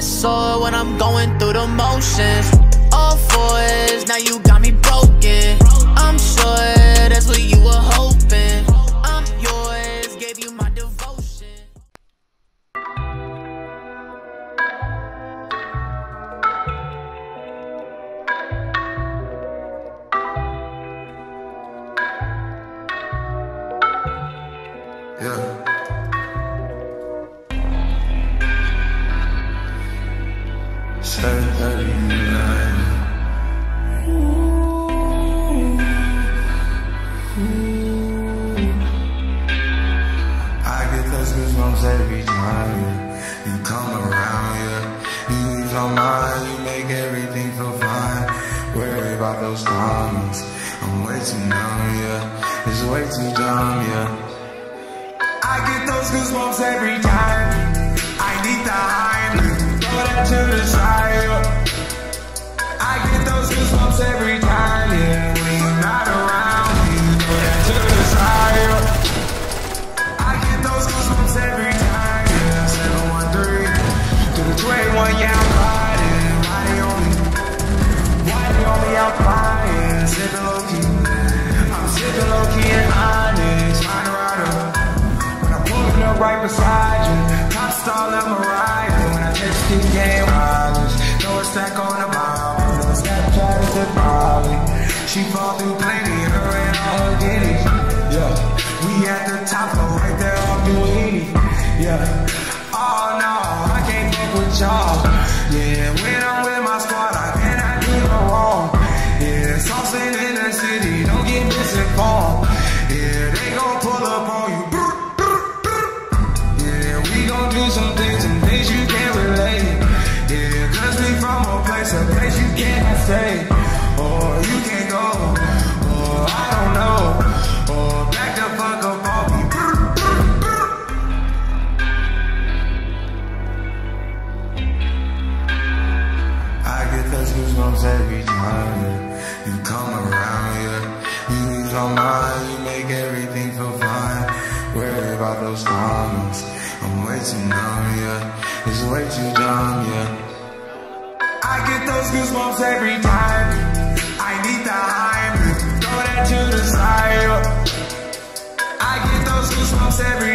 Saw when I'm going through the motions. All fours, now you got me broken. I'm sure that's what you were hoping. I'm yours, gave you my devotion. Yeah. Every time yeah. you come around. Yeah, you ease my mind, you make everything feel fine. Worry about those comments. I'm way too numb, yeah. It's way too dumb, yeah. I get those goosebumps every time. I need the high, throw that to the side. 21, yeah, I'm riding. Why they on me? Why they on me? I'm flying, sipping low key. I'm sipping low key and honest, find a rider. When I'm pulling up right beside you, top star like Mariah. When I text the game wireless, throw a stack on the Bible. Never Snapchat is the Molly. She fall through plenty, her and all her guineas. Yeah, we at the top right there on Duini. Yeah, oh no, I can't fuck with y'all. Yeah, when I'm with my squad, I cannot do no wrong. Yeah, saucing in the city, don't get misinformed. Yeah, they gon' pull up on you. Yeah, we gon' do some things, some things you can't relate. Yeah, cause we from a place, a place you cannot stay. Or you can't go, or I don't know. Goosebumps every time you come around, yeah. You ease my mind, you make everything feel fine. Worry about those comments. I'm way too numb, yeah. It's way too dumb, yeah. I get those goosebumps every time. I need the high, throw that to the side. I get those goosebumps every